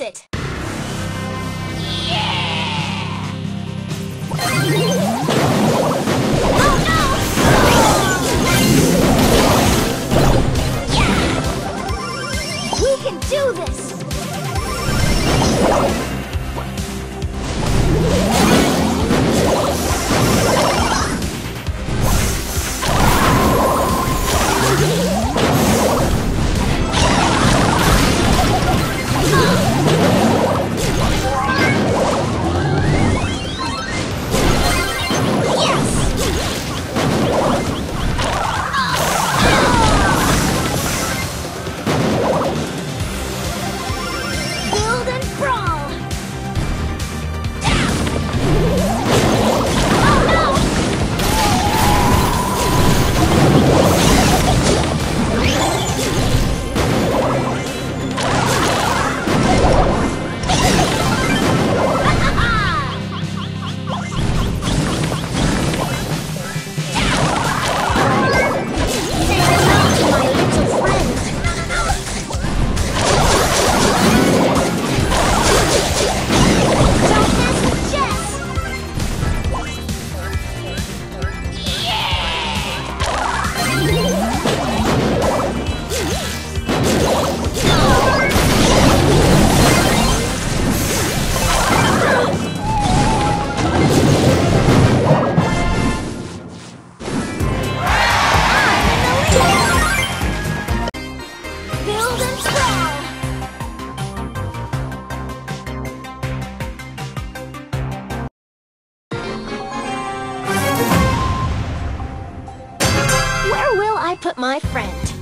it! Put my friend?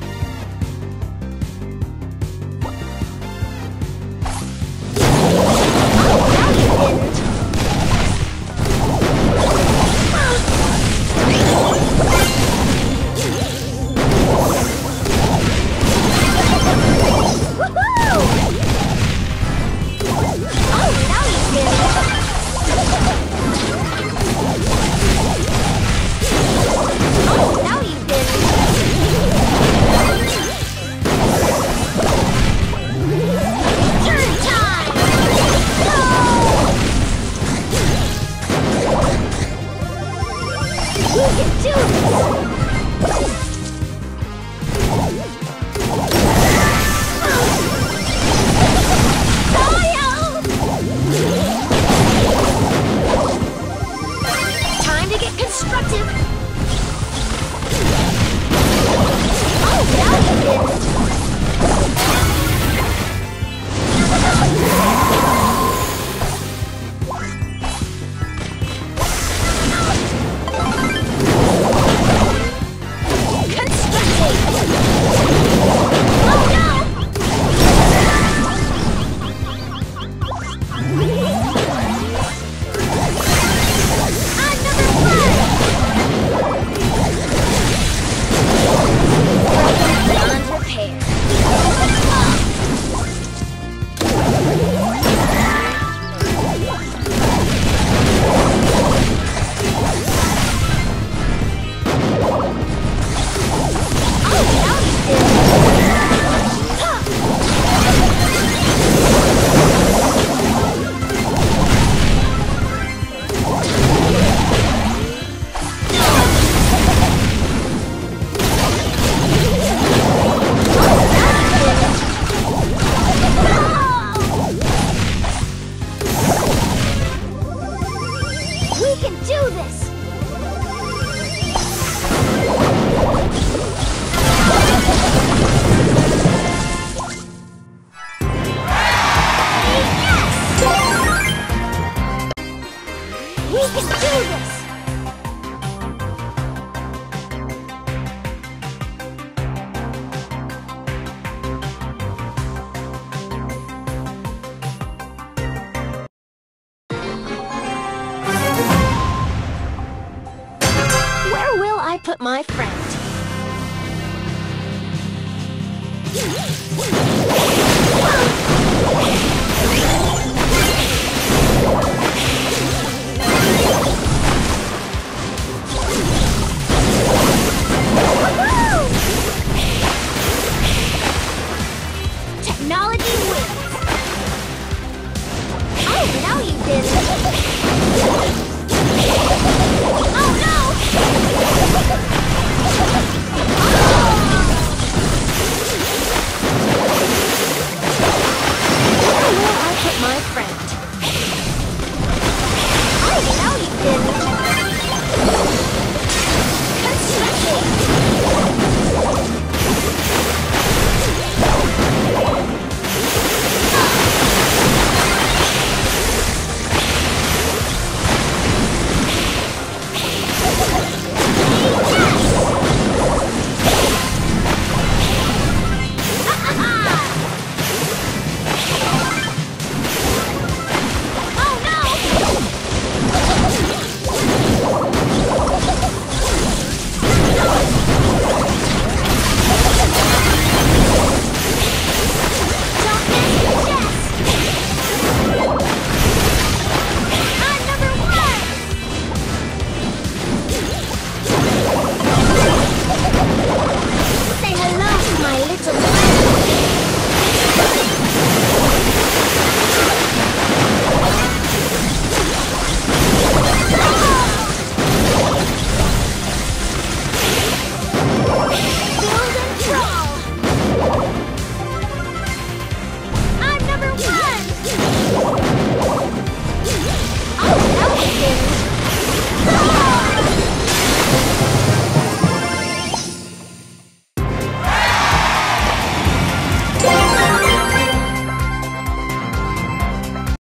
My friend?